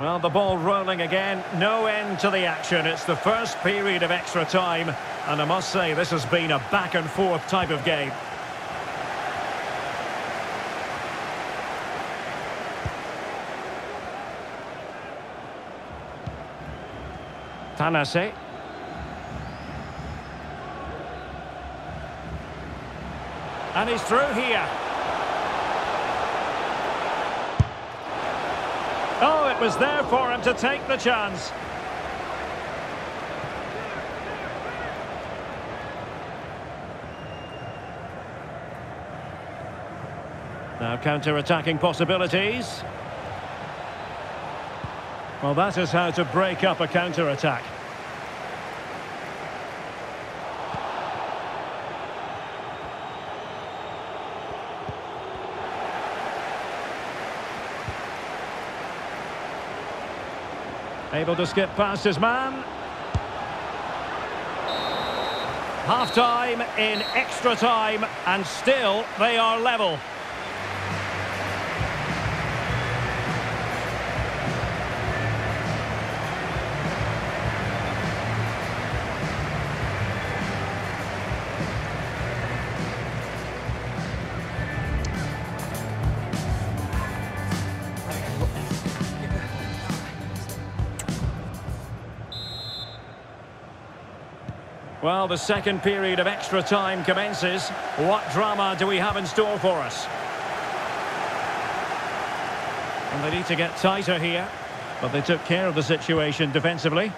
Well, the ball rolling again. No end to the action. It's the first period of extra time. And I must say, this has been a back-and-forth type of game. Tanase. And he's through here. Was there for him to take the chance. Now counter-attacking possibilities. Well, that is how to break up a counter-attack. Able to skip past his man. Half-time in extra time, and still they are level. Well, the second period of extra time commences. What drama do we have in store for us? And they need to get tighter here. But they took care of the situation defensively.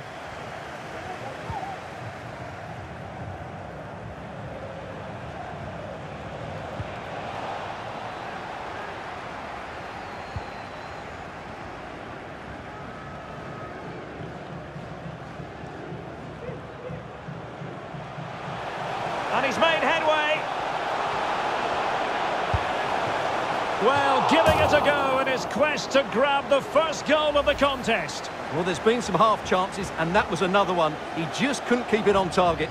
And he's made headway. Well, giving it a go in his quest to grab the first goal of the contest. Well, there's been some half chances, and that was another one. He just couldn't keep it on target.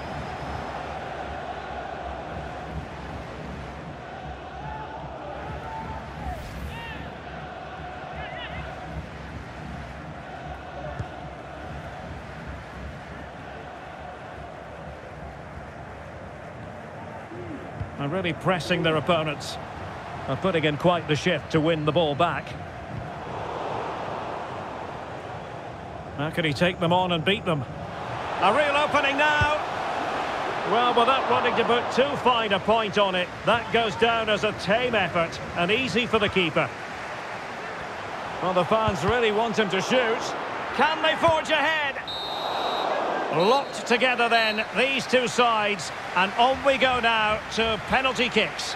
And really pressing their opponents. And putting in quite the shift to win the ball back. How can he take them on and beat them? A real opening now. Well, without wanting to put too fine a point on it, that goes down as a tame effort and easy for the keeper. Well, the fans really want him to shoot. Can they forge ahead? Locked together then, these two sides. And on we go now to penalty kicks.